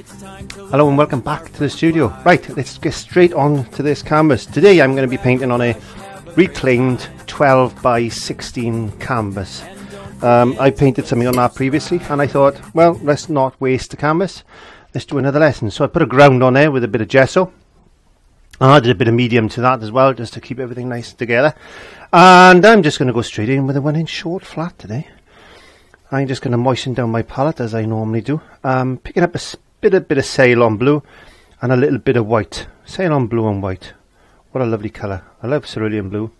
Hello and welcome back to the studio. Right, let's get straight on to this canvas. Today I'm going to be painting on a reclaimed 12 by 16 canvas. Um, I painted something on that previously and I thought, well, let's not waste the canvas. Let's do another lesson. So I put a ground on there with a bit of gesso. I added a bit of medium to that as well, just to keep everything nice together. And I'm just going to go straight in with a one inch short flat today. I'm just going to moisten down my palette as I normally do. Um, picking up a bit, a bit of Ceylon blue and a little bit of white. Ceylon blue and white. What a lovely colour. I love cerulean blue.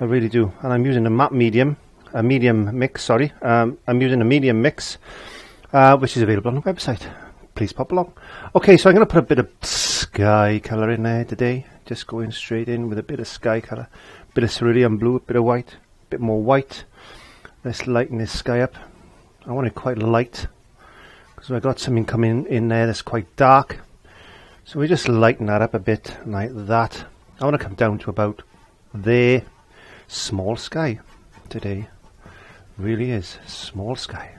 I really do. And I'm using a matte medium, a medium mix, sorry. Um, I'm using a medium mix, uh, which is available on the website. Please pop along. Okay, so I'm going to put a bit of sky colour in there today. Just going straight in with a bit of sky colour. Bit of cerulean blue, a bit of white, a bit more white. Let's lighten this sky up. I want it quite light because I got something coming in there that's quite dark. So we just lighten that up a bit like that. I want to come down to about there. Small sky today. Really is small sky.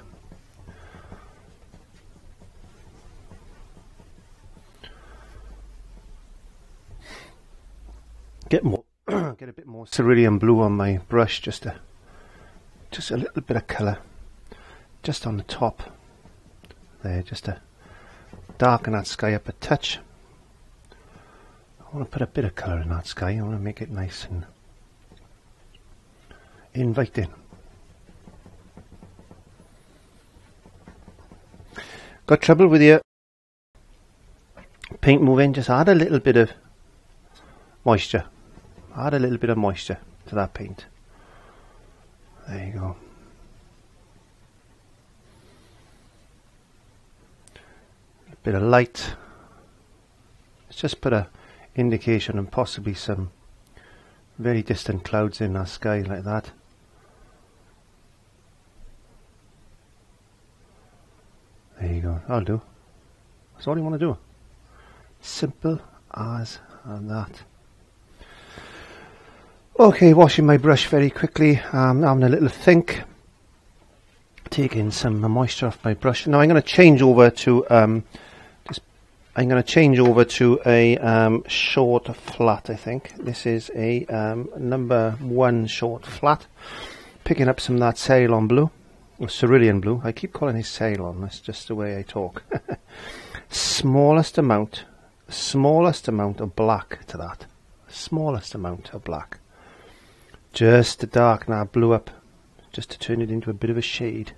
Get more, get a bit more cerulean blue on my brush just a just a little bit of colour just on the top there just to darken that sky up a touch. I want to put a bit of colour in that sky. I want to make it nice and inviting. Got trouble with your paint moving. Just add a little bit of moisture. Add a little bit of moisture to that paint. There you go. Bit of light. Let's just put a indication and possibly some very distant clouds in our sky like that. There you go. I'll do. That's all you want to do. Simple as that. Okay, washing my brush very quickly, um, having a little think, taking some moisture off my brush. Now I'm going to change over to um, I'm going to change over to a um, short flat. I think this is a um, number one short flat. Picking up some of that Ceylon blue, or cerulean blue. I keep calling it Ceylon. That's just the way I talk. smallest amount, smallest amount of black to that. Smallest amount of black just to darken our blue up, just to turn it into a bit of a shade.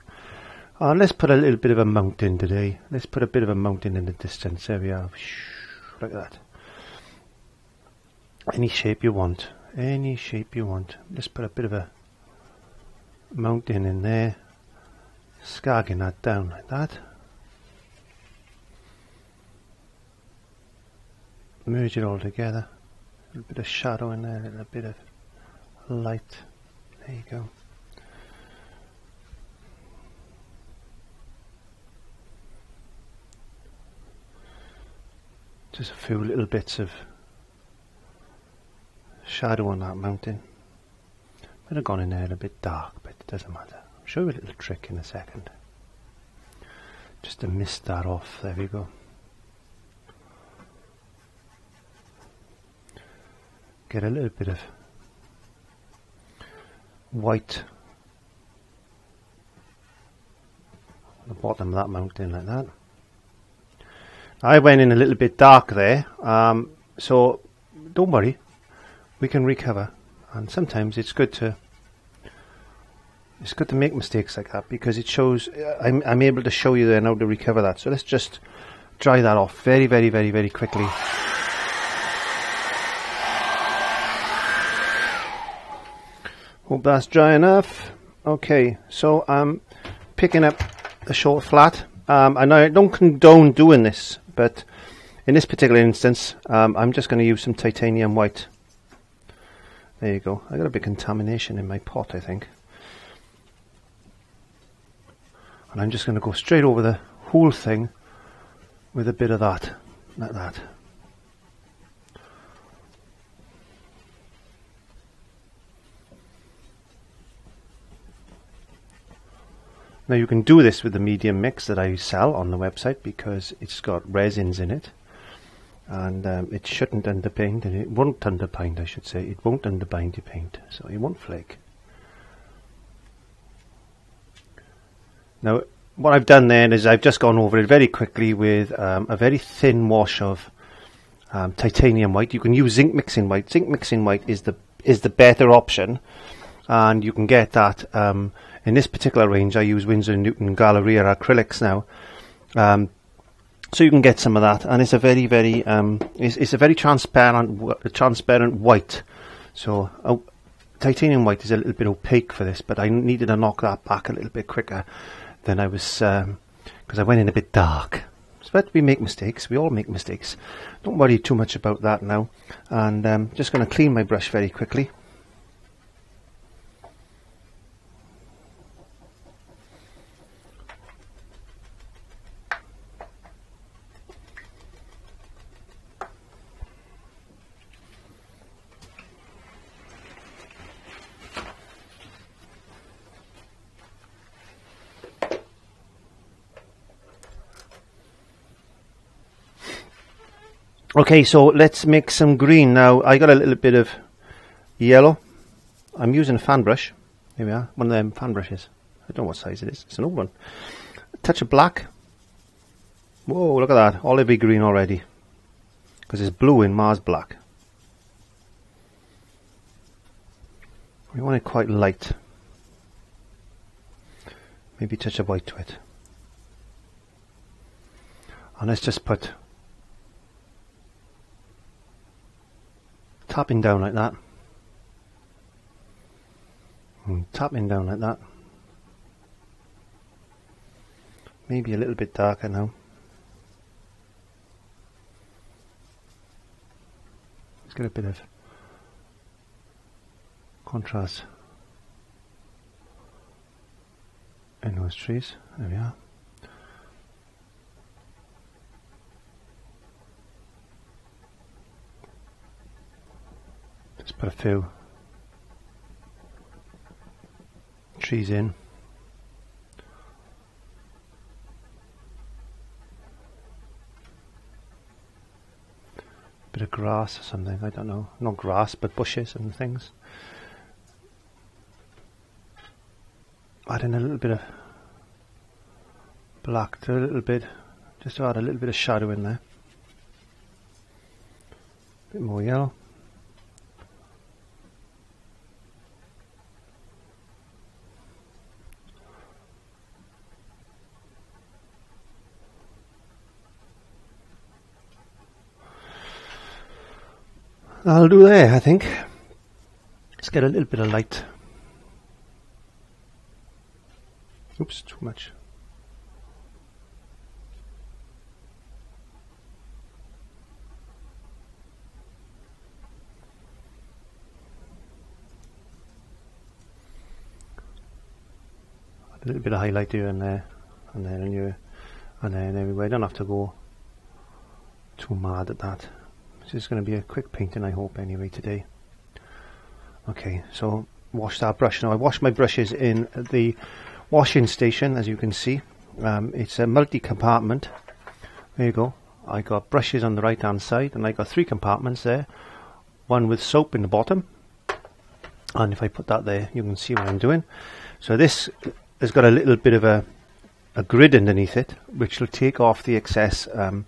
Oh, let's put a little bit of a mountain today. Let's put a bit of a mountain in the distance. There we are. Like that. Any shape you want. Any shape you want. Let's put a bit of a mountain in there. Scarging that down like that. Merge it all together. A little bit of shadow in there, a little bit of light. There you go. Just a few little bits of shadow on that mountain. Might have gone in there a bit dark, but it doesn't matter. I'll show you a little trick in a second. Just to mist that off. There we go. Get a little bit of white on the bottom of that mountain like that. I went in a little bit dark there, um, so don't worry, we can recover. And sometimes it's good to it's good to make mistakes like that because it shows I'm I'm able to show you then how to recover that. So let's just dry that off very very very very quickly. Hope that's dry enough. Okay, so I'm picking up the short flat. Um, and I don't condone doing this, but in this particular instance, um, I'm just going to use some titanium white. There you go. I got a bit contamination in my pot, I think. And I'm just going to go straight over the whole thing with a bit of that, like that. Now you can do this with the medium mix that I sell on the website because it's got resins in it. And um, it shouldn't underpaint and it won't underpaint I should say. It won't underbind your paint so it won't flake. Now what I've done then is I've just gone over it very quickly with um, a very thin wash of um, titanium white. You can use zinc mixing white. Zinc mixing white is the is the better option. And you can get that um, in this particular range I use Winsor & Newton Galeria acrylics now. Um, so you can get some of that and it's a very very um, it's, it's, a very transparent transparent white. So uh, titanium white is a little bit opaque for this but I needed to knock that back a little bit quicker than I was because um, I went in a bit dark. But we make mistakes. We all make mistakes. Don't worry too much about that now. And um, just going to clean my brush very quickly Okay, so let's make some green. Now, I got a little bit of yellow. I'm using a fan brush. Here we are, one of them fan brushes. I don't know what size it is. It's an old one. A touch of black. Whoa, look at that. Olivey green already. Because it's blue in Mars black. We want it quite light. Maybe touch of white to it. And let's just put tapping down like that. And tapping down like that. Maybe a little bit darker now. Let's get a bit of contrast. In those trees there we are Let's put a few trees in. Bit of grass or something, I don't know. Not grass, but bushes and things. Add in a little bit of black to a little bit, just to add a little bit of shadow in there. A Bit more yellow. I'll do there, I think. Let's get a little bit of light. Oops, too much. A little bit of highlight here and there, and then and you, and then anyway, I don't have to go too mad at that. This is going to be a quick painting I hope anyway today. Okay, so wash that brush. Now I wash my brushes in the washing station as you can see. Um, it's a multi-compartment. There you go. I got brushes on the right hand side and I got three compartments there. One with soap in the bottom. And if I put that there you can see what I'm doing. So this has got a little bit of a, a grid underneath it which will take off the excess um,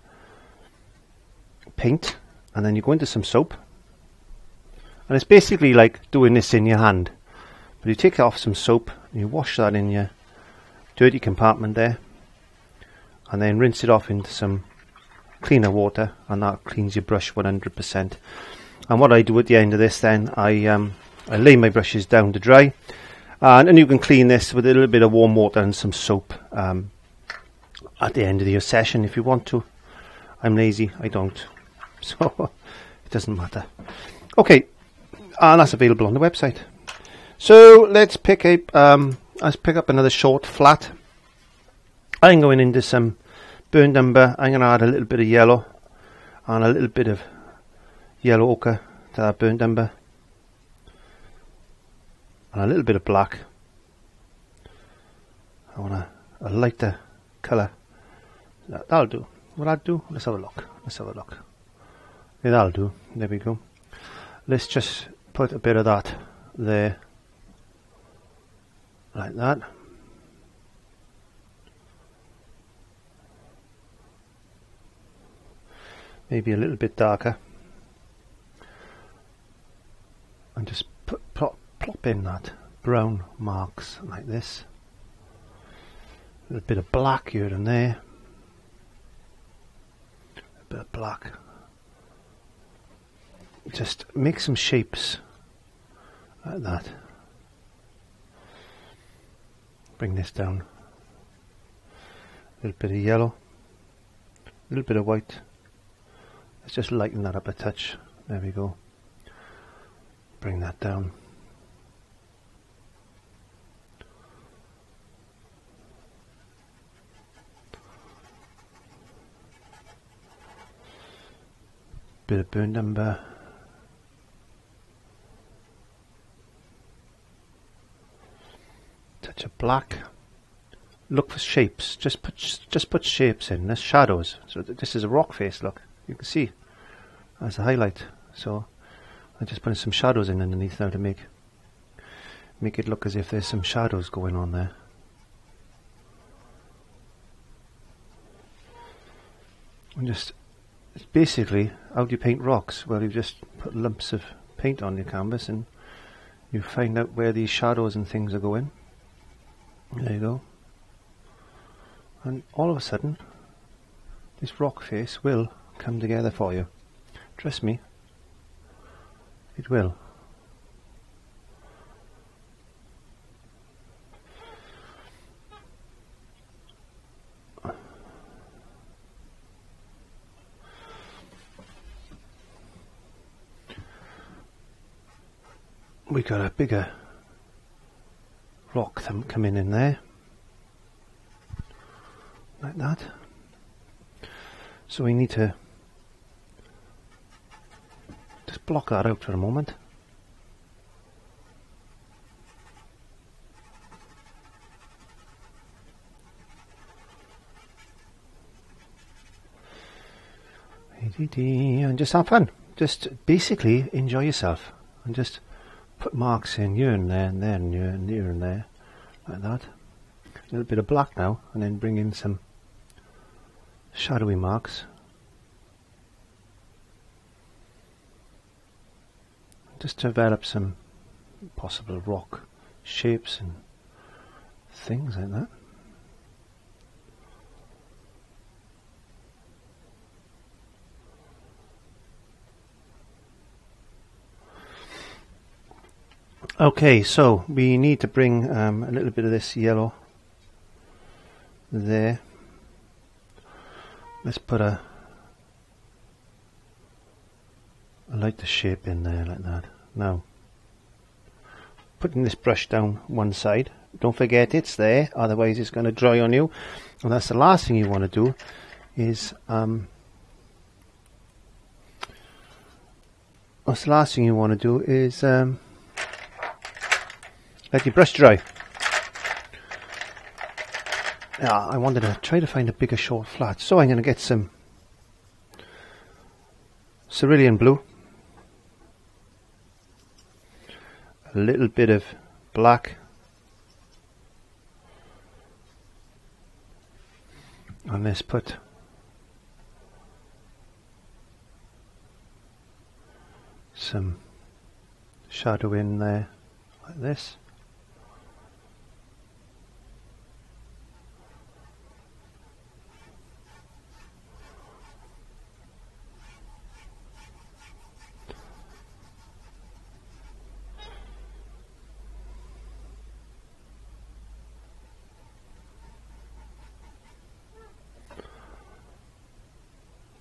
paint and then you go into some soap. And it's basically like doing this in your hand. But you take off some soap you wash that in your dirty compartment there and then rinse it off into some cleaner water and that cleans your brush 100% and what I do at the end of this then I um, I lay my brushes down to dry and, and you can clean this with a little bit of warm water and some soap um, at the end of your session if you want to. I'm lazy I don't so it doesn't matter. Okay, and that's available on the website. So let's pick up um, let's pick up another short flat. I'm going into some burnt umber. I'm going to add a little bit of yellow and a little bit of yellow ochre to that burnt umber and a little bit of black. I want to a lighter colour. That'll do. Will that do? Let's have a look. Let's have a look. Yeah, that'll do. There we go. Let's just put a bit of that there. Like that. Maybe a little bit darker. And just put, plop, plop in that brown marks like this. A little bit of black here and there. A bit of black. Just make some shapes like that. Bring this down. A little bit of yellow. A little bit of white. Let's just lighten that up a touch. There we go. Bring that down. bit of burnt umber. Of black. Look for shapes. Just put just put shapes in. There's shadows. So th this is a rock face. Look, you can see as a highlight. So I'm just putting some shadows in underneath now to make make it look as if there's some shadows going on there. And just basically how do you paint rocks? Well, you just put lumps of paint on your canvas and you find out where these shadows and things are going. There you go. And all of a sudden, this rock face will come together for you. Trust me, it will. we got a bigger rock them coming in there. Like that. So we need to just block that out for a moment. And just have fun. Just basically enjoy yourself. And just put marks in here and there and there and here and here and there like that. A little bit of black now and then bring in some shadowy marks. Just to develop some possible rock shapes and things like that Okay, so we need to bring um, a little bit of this yellow there. Let's put a, I like the shape in there like that. Now, putting this brush down one side. Don't forget it's there, otherwise it's going to dry on you. And that's the last thing you want to do is um, what's the last thing you want to do is um, let your brush dry. Yeah, I wanted to try to find a bigger short flat, so I'm going to get some cerulean blue, a little bit of black, and let's put some shadow in there like this.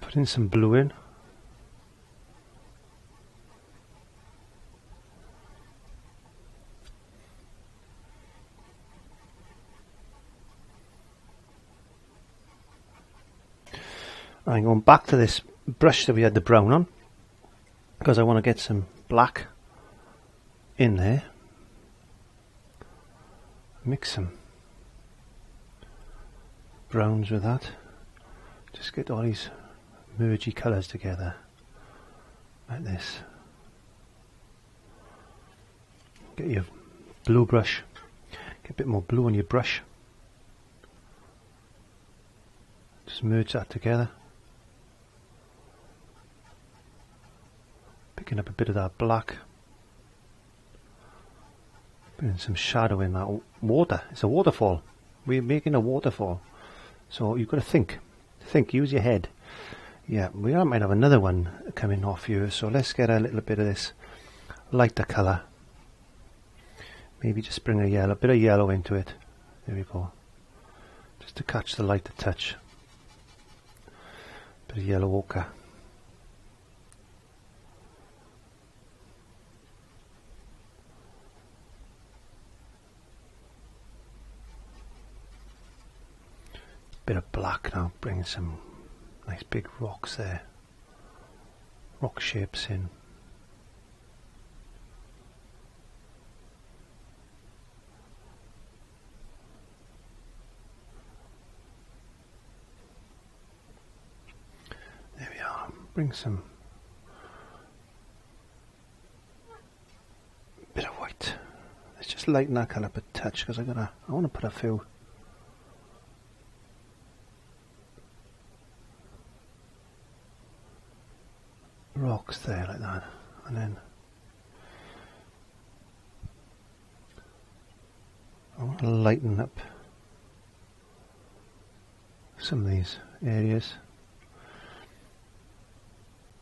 Putting some blue in. I'm going back to this brush that we had the brown on because I want to get some black in there mix some browns with that. Just get all these mergy colours together like this. Get your blue brush, get a bit more blue on your brush. Just merge that together. Picking up a bit of that black. Putting some shadow in that water. It's a waterfall. We're making a waterfall. So you've got to think. Think, use your head. Yeah, we might have another one coming off here, so let's get a little bit of this lighter colour. Maybe just bring a yellow, bit of yellow into it. There we go. Just to catch the lighter touch. Bit of yellow ochre. Bit of black now, bring some Nice big rocks there. Rock shapes in. There we are. Bring some bit of white. Let's just lighten that colour up a touch because I gotta I wanna put a few rocks there like that and then I want to lighten up some of these areas.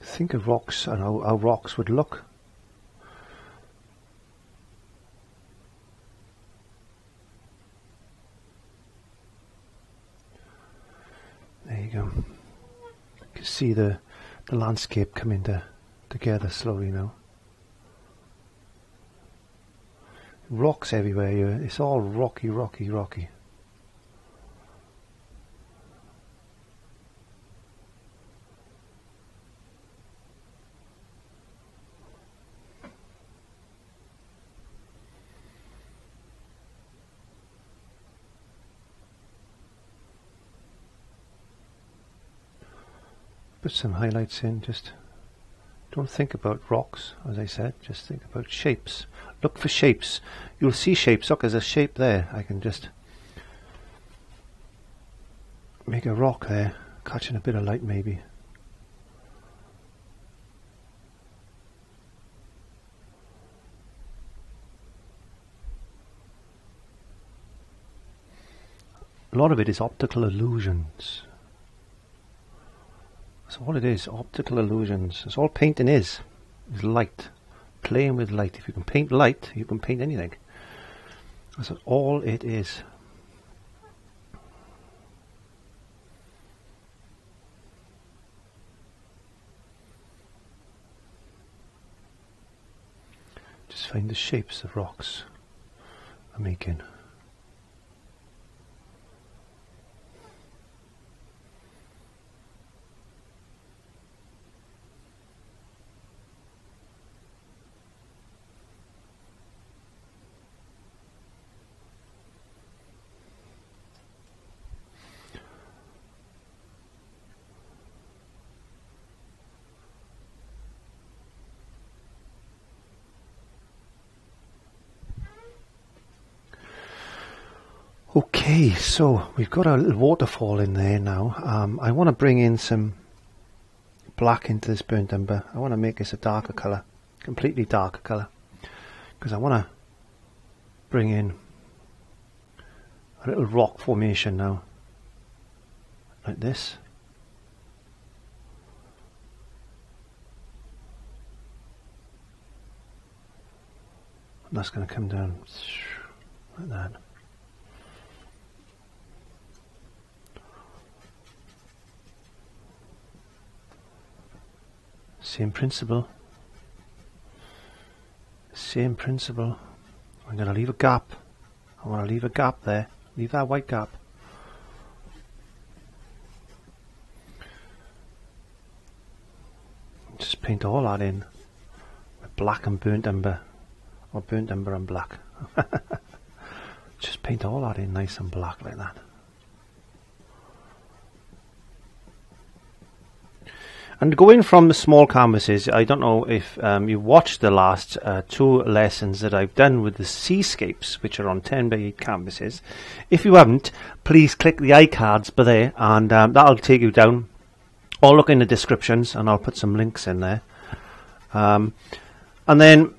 Think of rocks and how, how rocks would look. There you go. You can see the the landscape coming to, together slowly now. Rocks everywhere here. It's all rocky, rocky, rocky. put some highlights in just don't think about rocks as I said just think about shapes. Look for shapes. You'll see shapes. Look there's a shape there. I can just make a rock there catching a bit of light maybe. A lot of it is optical illusions that's all it is, optical illusions. That's all painting is, is light. Playing with light. If you can paint light, you can paint anything. That's all it is. Just find the shapes of rocks I'm making. Okay, so we've got a little waterfall in there now. Um, I want to bring in some black into this burnt umber. I want to make this a darker colour, completely darker colour, because I want to bring in a little rock formation now, like this. And that's going to come down like that. Same principle. Same principle. I'm going to leave a gap. I want to leave a gap there. Leave that white gap. Just paint all that in with black and burnt umber. Or burnt umber and black. Just paint all that in nice and black like that. And going from the small canvases, I don't know if um, you watched the last uh, two lessons that I've done with the seascapes, which are on 10 by 8 canvases. If you haven't, please click the iCards by there, and um, that'll take you down. Or look in the descriptions, and I'll put some links in there. Um, and then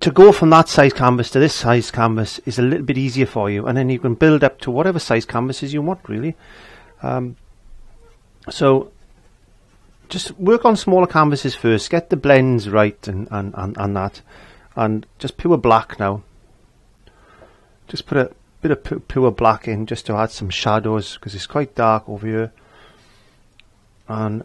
to go from that size canvas to this size canvas is a little bit easier for you, and then you can build up to whatever size canvases you want, really. Um, so just work on smaller canvases first. Get the blends right and, and, and, and that. And just pure black now. Just put a bit of pure black in just to add some shadows because it's quite dark over here. And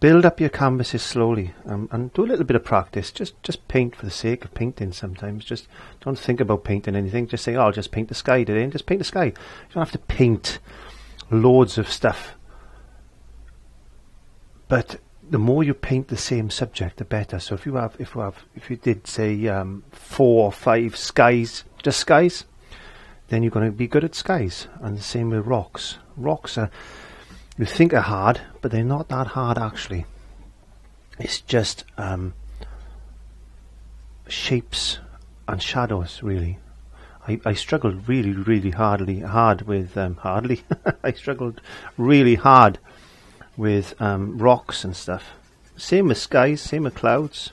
build up your canvases slowly um, and do a little bit of practice. Just just paint for the sake of painting sometimes. Just don't think about painting anything. Just say, oh, I'll just paint the sky today and just paint the sky. You don't have to paint loads of stuff but the more you paint the same subject, the better. So if you have, if you have, if you did say um, four or five skies, just skies, then you're going to be good at skies. And the same with rocks. Rocks are, you think are hard, but they're not that hard actually. It's just um, shapes and shadows, really. I, I struggled really, really hardly hard with um, hardly. I struggled really hard with um, rocks and stuff. Same with skies, same with clouds.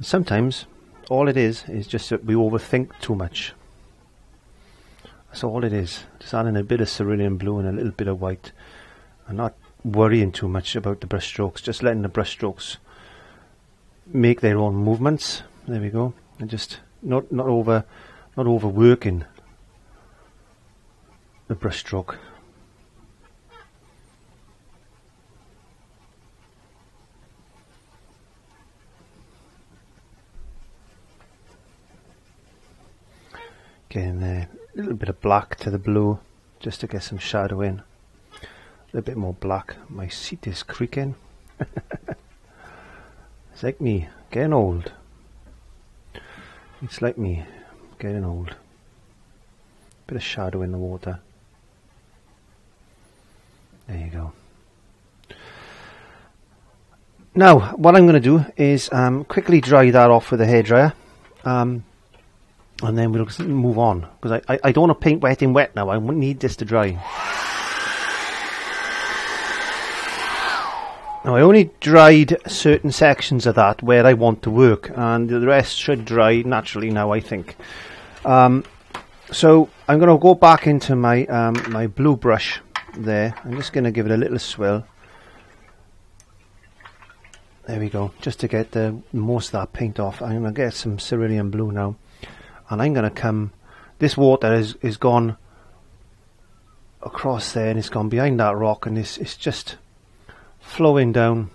Sometimes all it is is just that we overthink too much. That's all it is. Just adding a bit of cerulean blue and a little bit of white and not worrying too much about the brushstrokes, just letting the brushstrokes make their own movements. There we go. And just not not over not overworking the brushstroke. Getting a little bit of black to the blue just to get some shadow in. A little bit more black. My seat is creaking. it's like me getting old. It's like me getting old. Bit of shadow in the water. There you go. Now, what I'm going to do is um, quickly dry that off with a hairdryer. Um, and then we'll move on because I, I, I, don't want to paint wet in wet now. I need this to dry. Now I only dried certain sections of that where I want to work, and the rest should dry naturally now. I think. Um, so I'm going to go back into my um, my blue brush there. I'm just going to give it a little swirl. There we go, just to get the most of that paint off. I'm going to get some cerulean blue now and I'm going to come. This water is, is gone across there and it's gone behind that rock and it's, it's just flowing down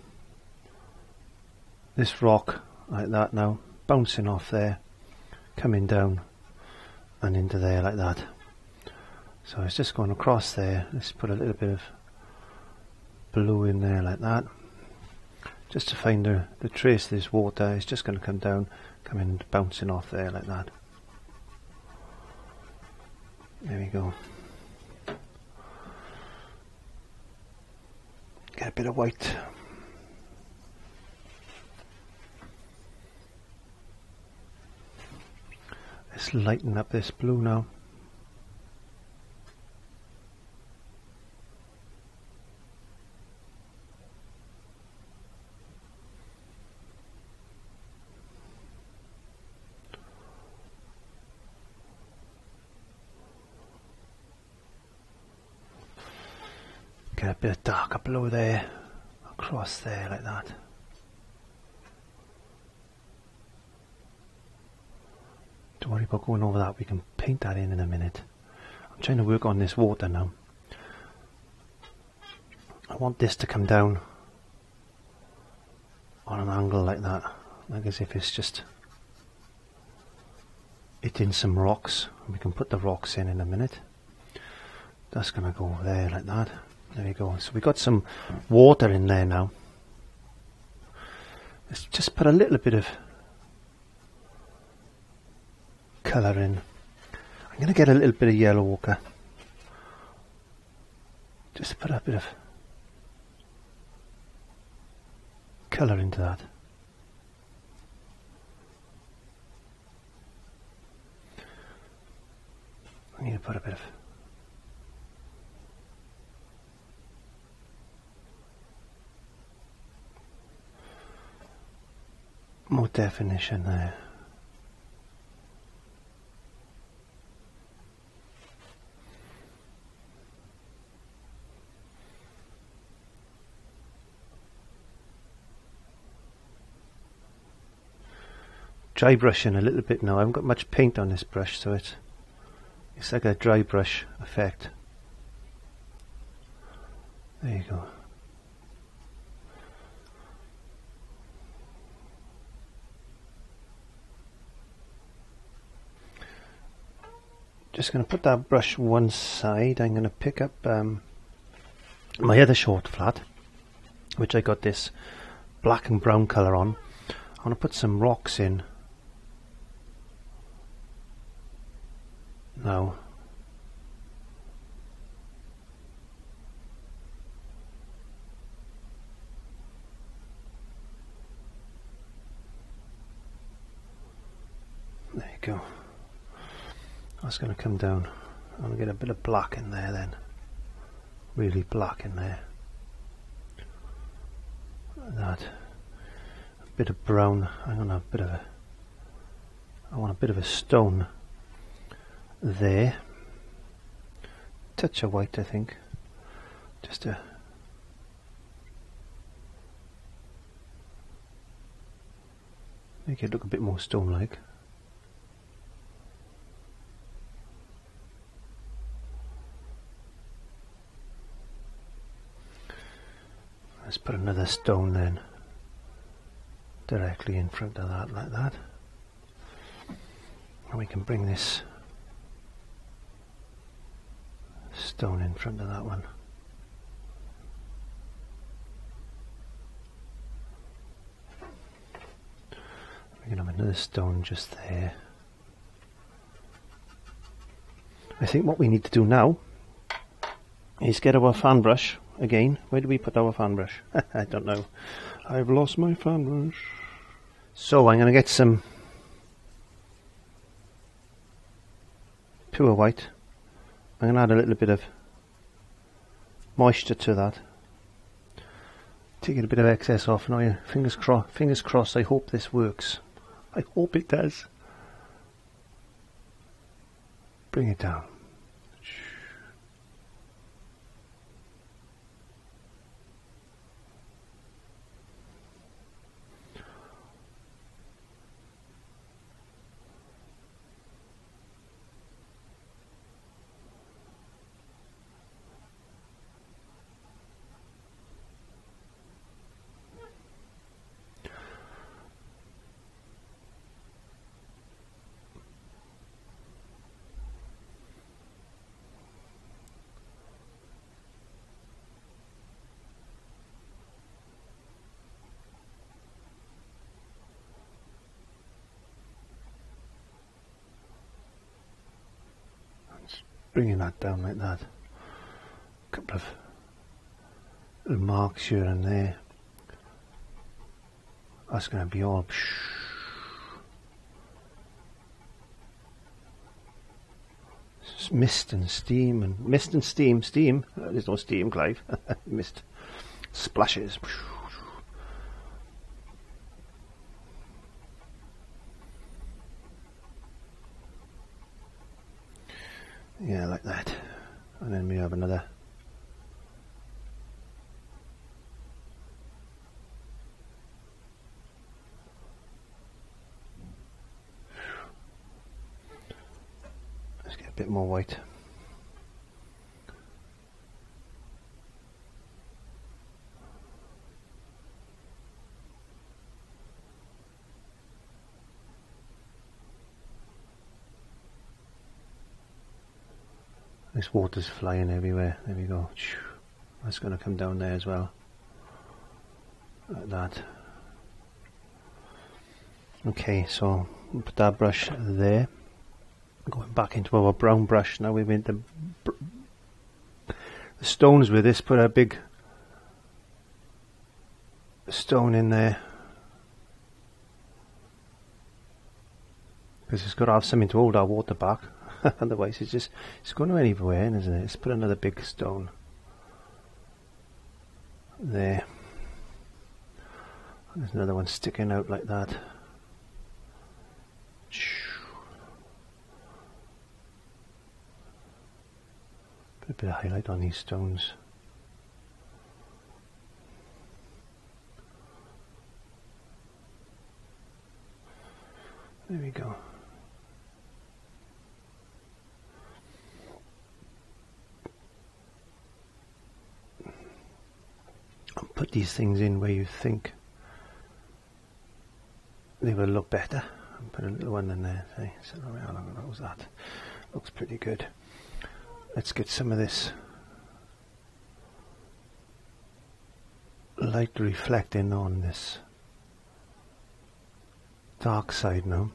this rock like that now bouncing off there coming down and into there like that. So it's just going across there. Let's put a little bit of blue in there like that. Just to find the, the trace of this water it's just going to come down coming bouncing off there like that there we go. Get a bit of white. Let's lighten up this blue now. Get a bit blue there, across there like that. Don't worry about going over that, we can paint that in in a minute. I'm trying to work on this water now. I want this to come down on an angle like that, like as if it's just hitting some rocks. We can put the rocks in in a minute. That's going to go over there like that. There you go. So we got some water in there now. Let's just put a little bit of colour in. I'm going to get a little bit of yellow ochre. Just put a bit of colour into that. I need to put a bit of more definition there. dry brushing a little bit now. I haven't got much paint on this brush so it's it's like a dry brush effect. There you go. Just going to put that brush one side. I'm going to pick up um, my other short flat, which I got this black and brown colour on. I'm going to put some rocks in No. There you go. That's going to come down. I'm going to get a bit of black in there then. Really black in there. that. A bit of brown. I'm going to have a bit of a. I want a bit of a stone there. Touch of white, I think. Just to make it look a bit more stone-like. Let's put another stone then directly in front of that like that. And we can bring this stone in front of that one. We're going to have another stone just there. I think what we need to do now is get our fan brush again. Where do we put our fan brush? I don't know. I've lost my fan brush. So I'm going to get some pure white I'm going to add a little bit of moisture to that. Take a bit of excess off now. Fingers, cro fingers crossed. I hope this works. I hope it does. Bring it down. Bringing that down like that. A couple of marks here and there. That's going to be all. mist and steam and mist and steam, steam. There's no steam, Clive. mist splashes. Yeah, like that. And then we have another Let's get a bit more white. Water's flying everywhere. There we go. That's going to come down there as well. Like that. Okay, so put that brush there. Going back into our brown brush. Now we made the, the stones with this. Put a big stone in there because it's got to have something to hold our water back otherwise it's just it's going to anywhere isn't it? Let's put another big stone there. There's another one sticking out like that. Put a bit of highlight on these stones. There we go. Put these things in where you think they will look better. Put a little one in there. See, so how long was that? Looks pretty good. Let's get some of this light reflecting on this dark side now.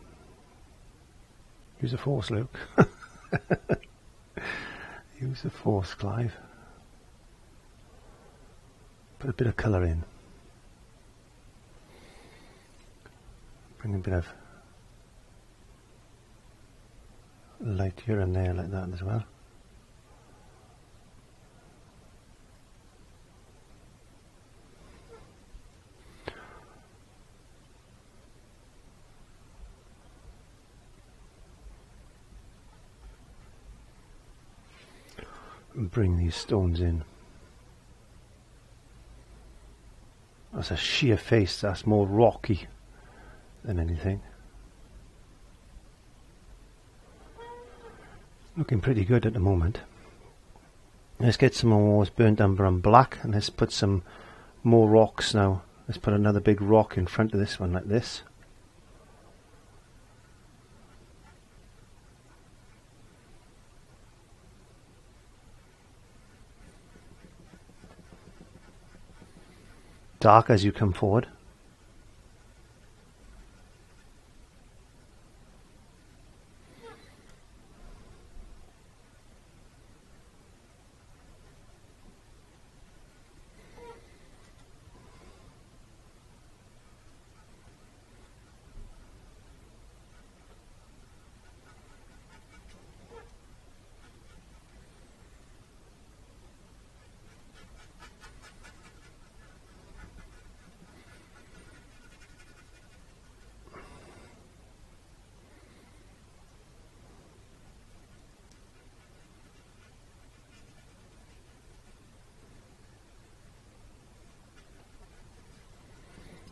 Use the force, Luke. Use the force, Clive. Put a bit of colour in. Bring a bit of light here and there like that as well. bring these stones in. That's a sheer face, that's more rocky than anything. Looking pretty good at the moment. Let's get some more burnt umber and black and let's put some more rocks now. Let's put another big rock in front of this one like this. Dark as you come forward.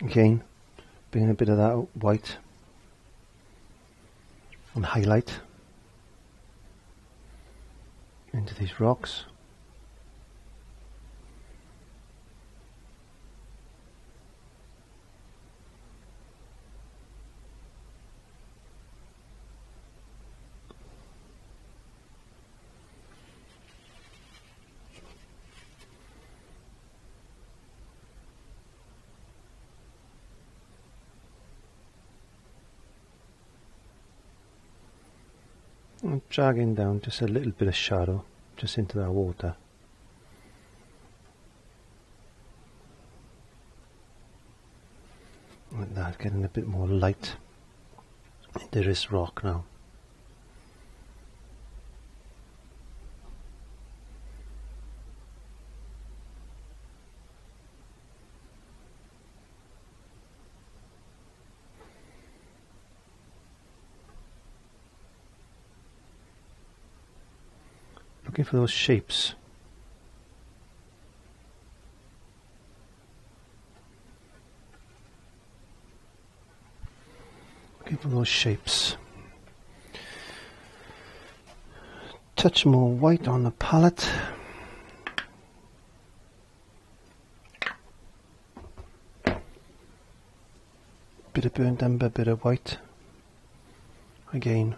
Again, bringing a bit of that white and highlight into these rocks. I'm dragging down just a little bit of shadow just into that water. Like that, getting a bit more light into this rock now. For those shapes. Looking for those shapes. Touch more white on the palette. Bit of burnt umber, bit of white. Again.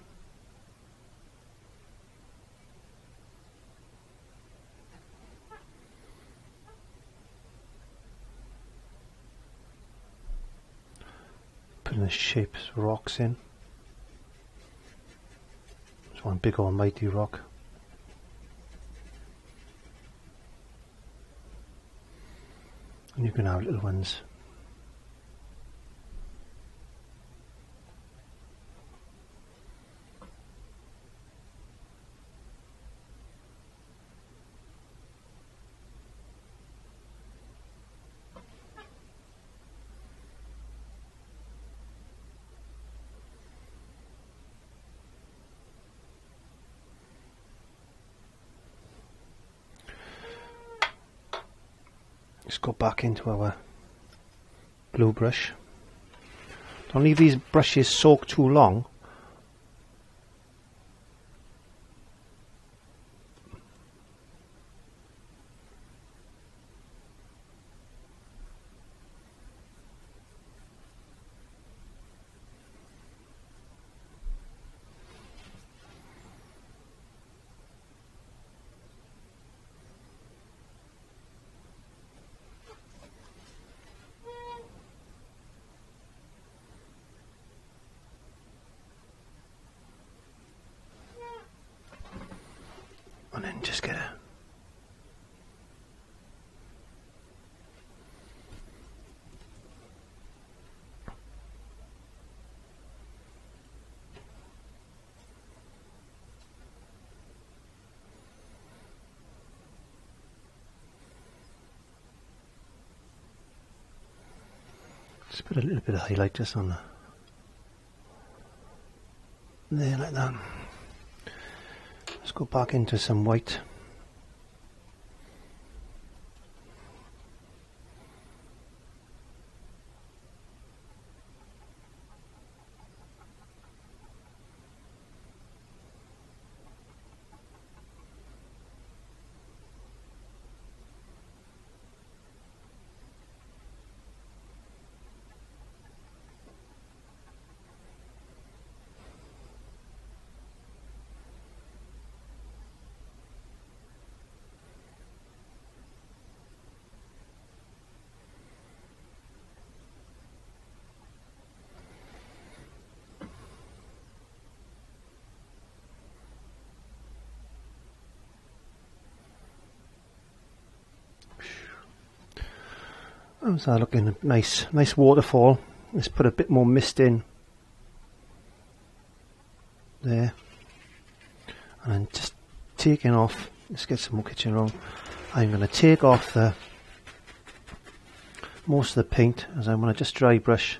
putting the shapes rocks in. There's one big almighty rock. And you can have little ones Let's go back into our glue brush. Don't leave these brushes soak too long and then just get a Just put a little bit of highlight just on there like that. Let's go back into some white. How's that looking? Nice, nice waterfall. Let's put a bit more mist in. There. And just taking off, let's get some more kitchen roll. I'm going to take off the most of the paint as I'm going to just dry brush.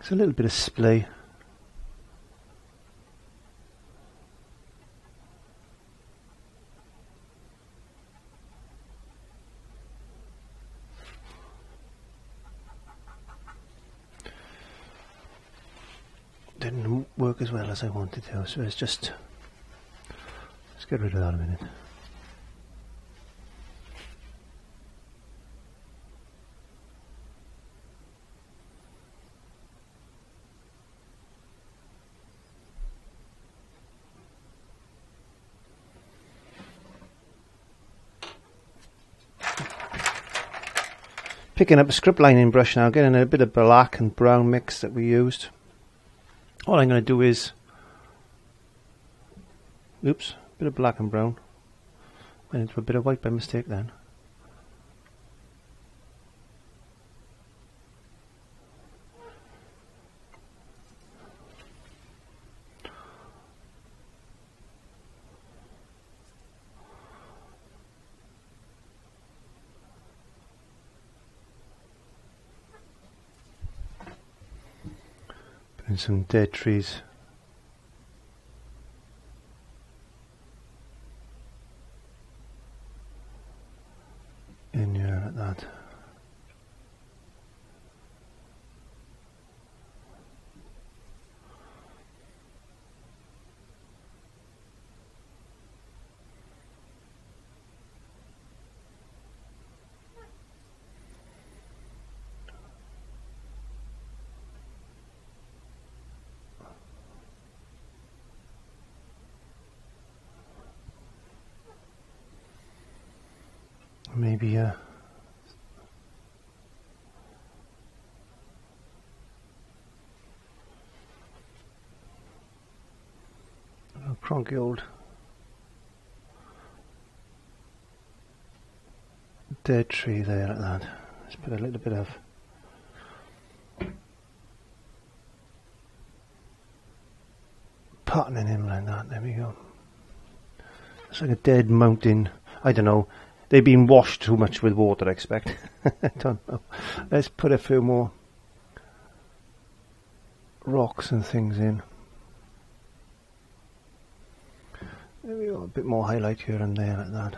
It's a little bit of splay. didn't work as I wanted to, so it's just let's get rid of that a minute. Picking up a script lining brush now, getting a bit of black and brown mix that we used all I'm going to do is oops a bit of black and brown went into a bit of white by mistake then some dead trees. In here like that. Maybe uh, a a cronky old dead tree there like that. Let's put a little bit of patterning in like that. There we go. It's like a dead mountain. I don't know. They've been washed too much with water, I expect. I don't know. Let's put a few more rocks and things in. Maybe a bit more highlight here and there like that.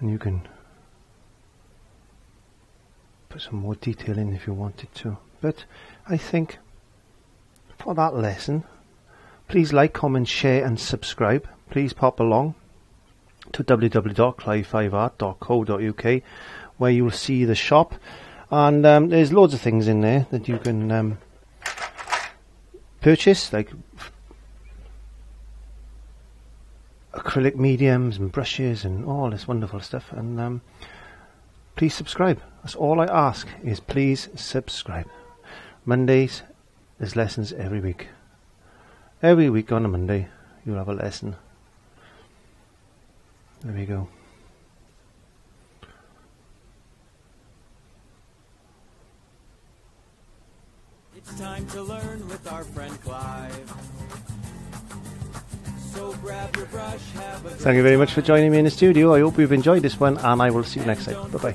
And you can put some more detail in if you wanted to. But I think for that lesson, please like, comment, share and subscribe. Please pop along to www.clive5art.co.uk where you'll see the shop. And um, there's loads of things in there that you can um, purchase like acrylic mediums and brushes and all this wonderful stuff. And um, please subscribe. That's all I ask is please subscribe. Mondays there's lessons every week every week on a Monday you'll have a lesson there we go It's time to learn with our friend Clive. So brush, Thank you very much for joining me in the studio. I hope you've enjoyed this one and I will see you next time. Bye bye.